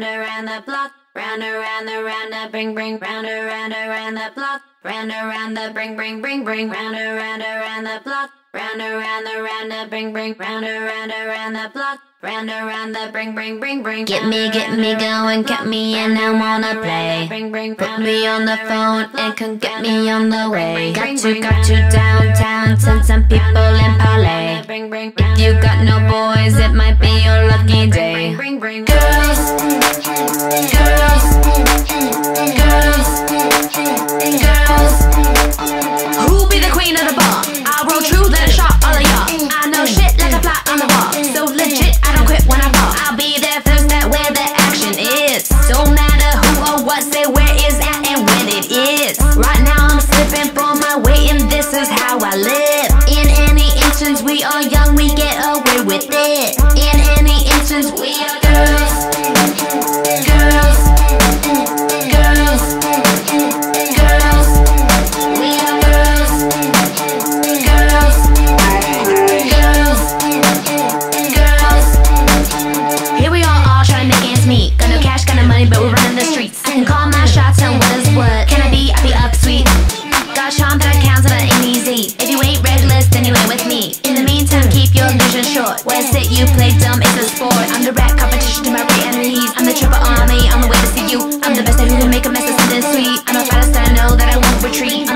the block. Round around the round the bring bring round around around the block. Round around the bring bring bring bring round around around the block. Round around the round the bring bring round around around the block. Round around the bring bring bring bring. Get me, get me going, get me and I wanna play. Put me on the phone and come get me on the way. Got to, got to downtown, send some people in parlay. If you got no boys, it might be your lucky day. Girls, girls, girls, girls. Who be the queen of the bar? I roll true, let it shot all of y'all. I know shit like a fly on the In any instance, we It's sport. I'm the rat competition to my great enemies. I'm the triple army on the way to see you. I'm the best at who can make a mess of something sweet. I'm a fighter, so I know that I won't retreat.